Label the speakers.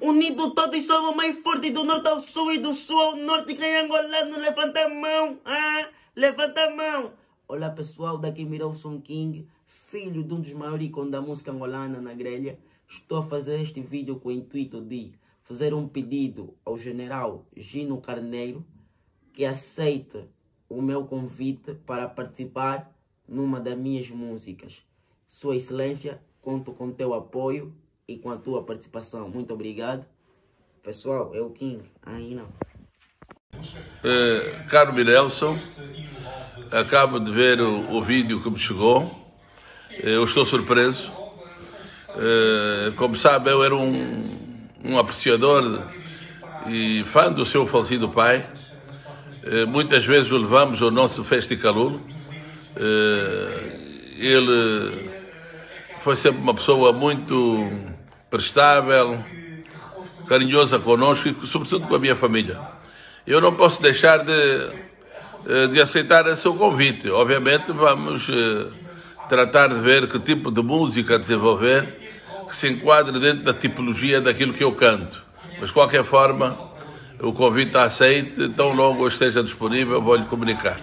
Speaker 1: Unido todos somos mais fortes do norte ao sul e do sul ao norte. Quem é angolano, levanta a mão. Ah, levanta a mão. Olá pessoal, daqui Miralson King, filho de um dos maiores ícones da música angolana na grelha. Estou a fazer este vídeo com o intuito de fazer um pedido ao general Gino Carneiro que aceite o meu convite para participar numa das minhas músicas. Sua Excelência, conto com teu apoio e com a tua participação. Muito obrigado. Pessoal, é o King. Aí não.
Speaker 2: Uh, caro Mirelson, acabo de ver o, o, vídeo que me chegou. Eu estou surpreso. Uh, como sabe, eu era um, um apreciador e fã do seu falecido pai. Uh, muitas vezes o levamos ao nosso festicalulo. ele foi sempre uma pessoa muito prestável, carinhosa conosco e sobretudo com a minha família. Eu não posso deixar de, eh, de aceitar esse seu convite. Obviamente vamos eh, tratar de ver que tipo de música desenvolver que se enquadre dentro da tipologia daquilo que eu canto. Mas de qualquer forma, o convite aceito, tão logo esteja disponível, vou lhe comunicar.